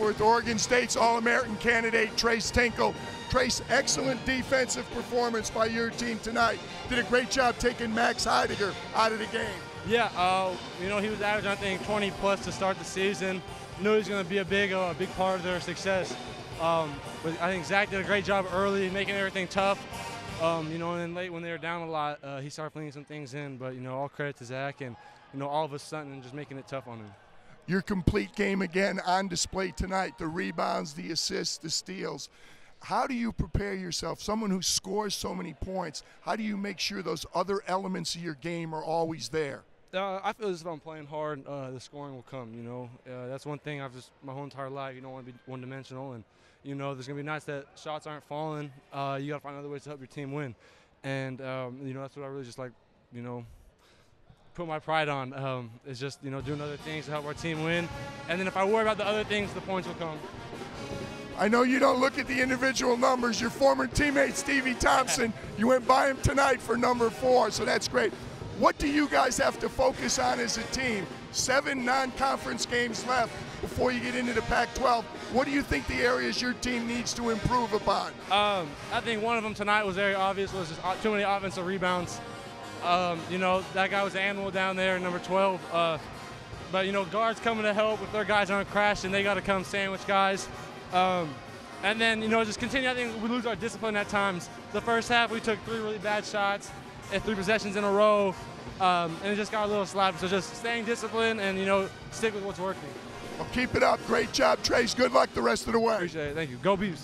With Oregon State's All-American candidate, Tres Tinkle. Tres, excellent defensive performance by your team tonight. Did a great job taking Max Heidegger out of the game. Yeah, uh, you know, he was averaging, I think, 20 plus to start the season. Knew he was going to be a big, uh, a big part of their success. Um, but I think Zach did a great job early, making everything tough. Um, you know, and then late when they were down a lot, uh, he started putting some things in. But you know, all credit to Zach and you know all of stunting and just making it tough on him. Your complete game again on display tonight. The rebounds, the assists, the steals. How do you prepare yourself? Someone who scores so many points, how do you make sure those other elements of your game are always there? Uh, I feel as if I'm playing hard, uh, the scoring will come. You know, uh, that's one thing I've just my whole entire life. You don't want to be one-dimensional, and you know, there's gonna be nights that shots aren't falling. Uh, you gotta find other ways to help your team win, and um, you know that's what I really just like. You know, put my pride on. Um, is just you know doing other things to help our team win, and then if I worry about the other things, the points will come. I know you don't look at the individual numbers. Your former teammate Stevie Thompson, you went by him tonight for number four, so that's great. What do you guys have to focus on as a team? Seven non-conference games left before you get into the Pac-12. What do you think the areas your team needs to improve upon? Um, I think one of them tonight was very obvious. Was just too many offensive rebounds. Um, you know that guy was an animal down there, number 12. Uh, but you know guards coming to help if their guys aren't crashing. They got to come sandwich guys. Um, and then you know just continue. I think we lose our discipline at times. The first half we took three really bad shots at three possessions in a row. Um, and it just got a little sloppy. So just staying disciplined and you know stick with what's working. Well, keep it up. Great job, Tres. Good luck the rest of the way. Appreciate it. Thank you. Go Beavs.